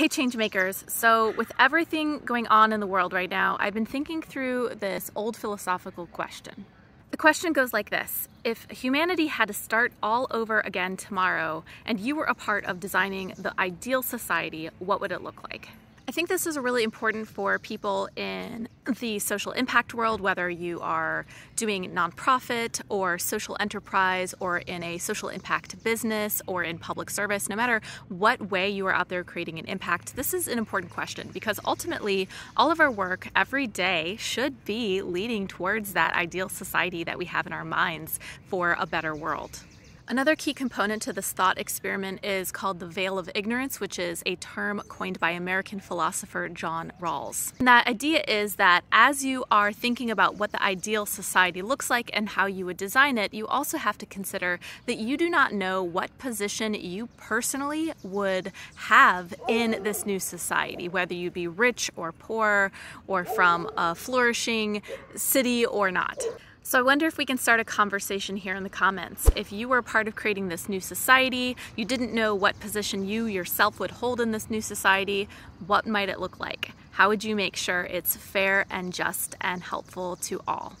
Hey changemakers, so with everything going on in the world right now, I've been thinking through this old philosophical question. The question goes like this. If humanity had to start all over again tomorrow and you were a part of designing the ideal society, what would it look like? I think this is really important for people in the social impact world, whether you are doing nonprofit or social enterprise or in a social impact business or in public service, no matter what way you are out there creating an impact, this is an important question because ultimately all of our work every day should be leading towards that ideal society that we have in our minds for a better world. Another key component to this thought experiment is called the veil of ignorance, which is a term coined by American philosopher John Rawls. And that idea is that as you are thinking about what the ideal society looks like and how you would design it, you also have to consider that you do not know what position you personally would have in this new society, whether you be rich or poor or from a flourishing city or not. So I wonder if we can start a conversation here in the comments. If you were a part of creating this new society, you didn't know what position you yourself would hold in this new society, what might it look like? How would you make sure it's fair and just and helpful to all?